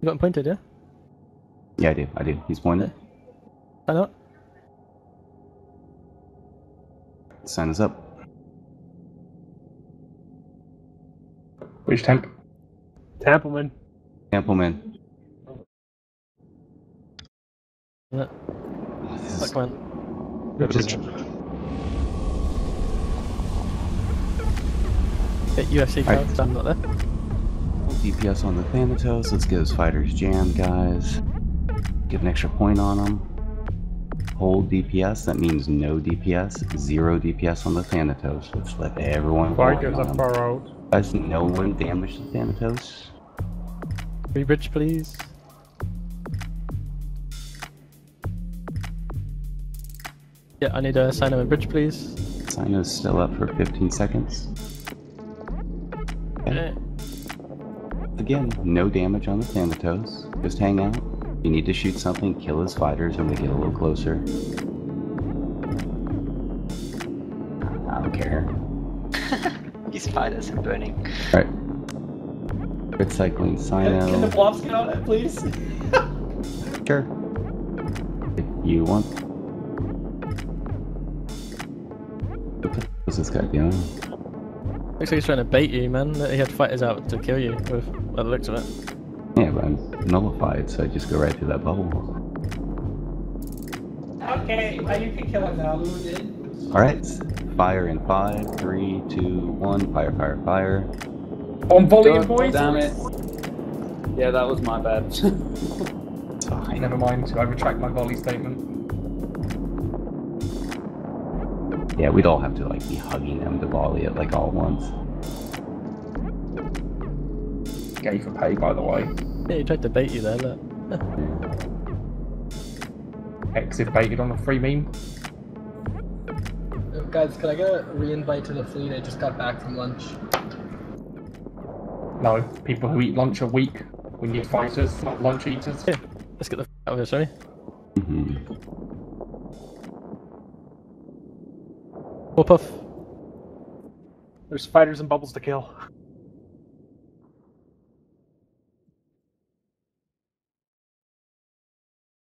You got him pointed, yeah? Yeah, I do. I do. He's pointed. Sign up. Sign us up. Which temp? Templeman. Templeman. Yeah. Oh, this is Fuck, man. just Get UFC Alright. cards, I'm not there. DPS on the Thanatos. Let's get his fighters jammed, guys. Get an extra point on them. Hold DPS. That means no DPS. Zero DPS on the Thanatos. Let's let everyone Fight walk gets on a 'em. far out. Guys, no one damaged the Thanatos. Free bridge, please. Yeah, I need a sign of a bridge, please. Cyno's still up for 15 seconds. Okay. Again, no damage on the Thanatos. Just hang out. You need to shoot something, kill his fighters when they get a little closer. I don't care. These fighters are burning. Alright. Recycling the blobs get on it, please? Sure. If you want. What the f is this guy doing? Looks like he's trying to bait you, man. He had fighters out to kill you, with, by the looks of it. Yeah, but I'm nullified, so I just go right through that bubble. Okay, uh, you can kill it now, Alright. Fire in five, three, two, one. Fire, fire, fire. On volley God boys! Damn it. Yeah, that was my bad. It's fine. Never mind, I retract my volley statement. Yeah, we'd all have to like be hugging them to volley it like all at once. Gay for pay, by the way. Yeah, he tried to bait you there, look. Exit baited on a free meme. Guys, can I get a re-invite to the fleet? I just got back from lunch. No, people who eat lunch a week. We need fighters, not lunch eaters. Yeah, let's get the f out of here, sorry. hmm Four puff. There's spiders and bubbles to kill.